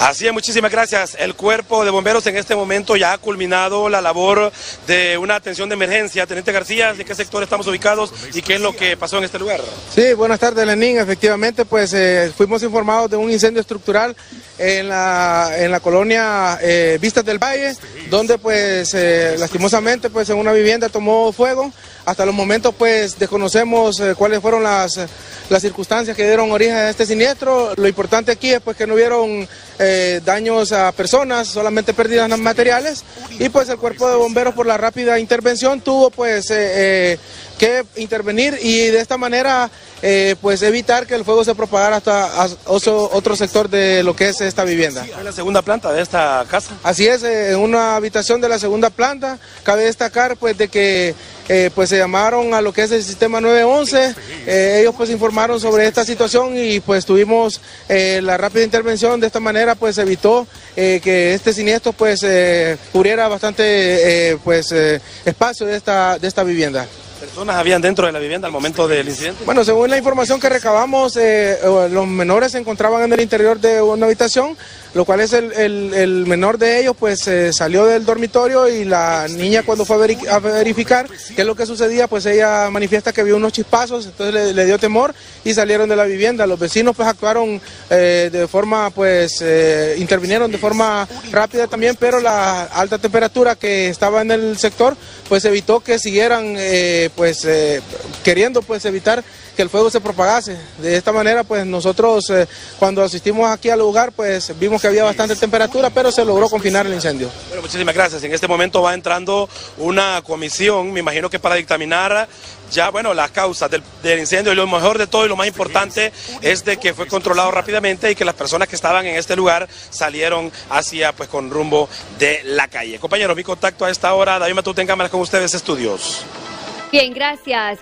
Así es, muchísimas gracias. El cuerpo de bomberos en este momento ya ha culminado la labor de una atención de emergencia. Teniente García, ¿de qué sector estamos ubicados y qué es lo que pasó en este lugar? Sí, buenas tardes, Lenín. Efectivamente, pues eh, fuimos informados de un incendio estructural en la, en la colonia eh, Vistas del Valle, donde pues eh, lastimosamente pues en una vivienda tomó fuego. Hasta los momentos pues desconocemos cuáles fueron las, las circunstancias que dieron origen a este siniestro. Lo importante aquí es pues que no hubieron eh, daños a personas, solamente pérdidas materiales y pues el cuerpo de bomberos por la rápida intervención tuvo pues eh, eh, que intervenir y de esta manera eh, pues evitar que el fuego se propagara hasta otro, sector de lo que es esta vivienda. ¿En la segunda planta de esta casa? Así es, en una habitación de la segunda planta, cabe destacar pues de que eh, pues se llamaron a lo que es el sistema 911, eh, ellos pues informaron sobre esta situación y pues tuvimos la rápida intervención, de esta manera pues evitó eh, que este siniestro pues eh, cubriera bastante eh, pues eh, espacio de esta, de esta vivienda. ¿Personas habían dentro de la vivienda al momento del incidente? Bueno, según la información que recabamos, eh, eh, los menores se encontraban en el interior de una habitación, lo cual es el, menor de ellos, pues eh, salió del dormitorio y la niña cuando fue a, veri- a verificar qué es lo que sucedía, pues ella manifiesta que vio unos chispazos, entonces le, dio temor y salieron de la vivienda. Los vecinos pues actuaron de forma, pues intervinieron de forma rápida también, pero la alta temperatura que estaba en el sector, pues evitó que siguieran, pues eh, queriendo pues evitar que el fuego se propagase. De esta manera, pues nosotros eh, cuando asistimos aquí al lugar, pues vimos que había bastante temperatura, pero se logró confinar el incendio. Bueno, muchísimas gracias. En este momento va entrando una comisión, me imagino que para dictaminar ya, bueno, las causas del, del incendio y lo mejor de todo y lo más importante es de que fue controlado rápidamente y que las personas que estaban en este lugar salieron hacia, pues, con rumbo de la calle. Compañeros, mi contacto a esta hora, David Matute en cámaras con ustedes, estudios. Bien, gracias.